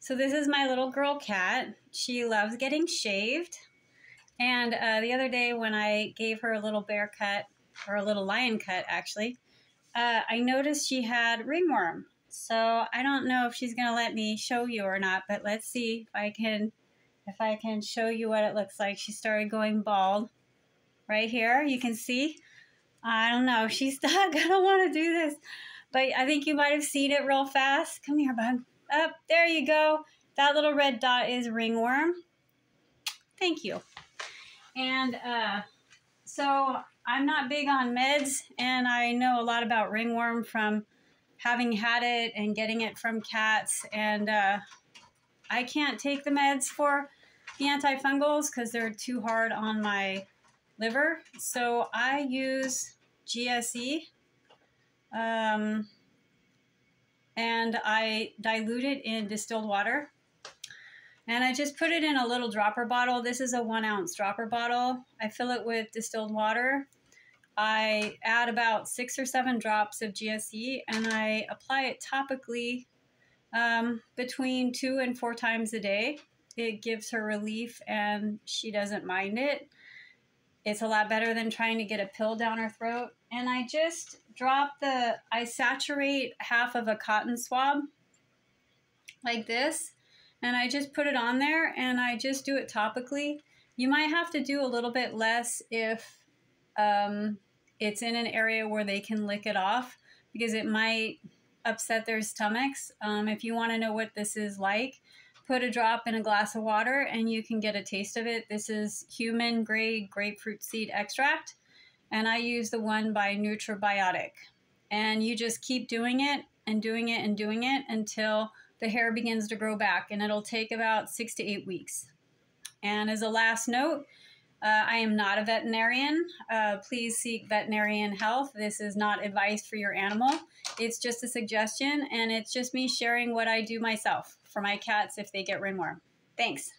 So this is my little girl cat. She loves getting shaved. And uh, the other day when I gave her a little bear cut, or a little lion cut actually, uh, I noticed she had ringworm. So I don't know if she's gonna let me show you or not, but let's see if I can if I can show you what it looks like. She started going bald right here. You can see. I don't know. She's not don't want to do this, but I think you might have seen it real fast. Come here, bud. Up there you go. That little red dot is ringworm. Thank you. And uh, so I'm not big on meds, and I know a lot about ringworm from having had it and getting it from cats. And uh, I can't take the meds for the antifungals because they're too hard on my liver. So I use GSE. Um, and I dilute it in distilled water. And I just put it in a little dropper bottle. This is a one ounce dropper bottle. I fill it with distilled water. I add about six or seven drops of GSE and I apply it topically um, between two and four times a day. It gives her relief and she doesn't mind it. It's a lot better than trying to get a pill down her throat. And I just drop the, I saturate half of a cotton swab like this. And I just put it on there and I just do it topically. You might have to do a little bit less if um, it's in an area where they can lick it off because it might upset their stomachs. Um, if you want to know what this is like, put a drop in a glass of water and you can get a taste of it. This is human grade grapefruit seed extract, and I use the one by NutriBiotic. And you just keep doing it and doing it and doing it until the hair begins to grow back, and it'll take about six to eight weeks. And as a last note, uh, I am not a veterinarian. Uh, please seek veterinarian health. This is not advice for your animal. It's just a suggestion, and it's just me sharing what I do myself for my cats if they get ringworm. Thanks.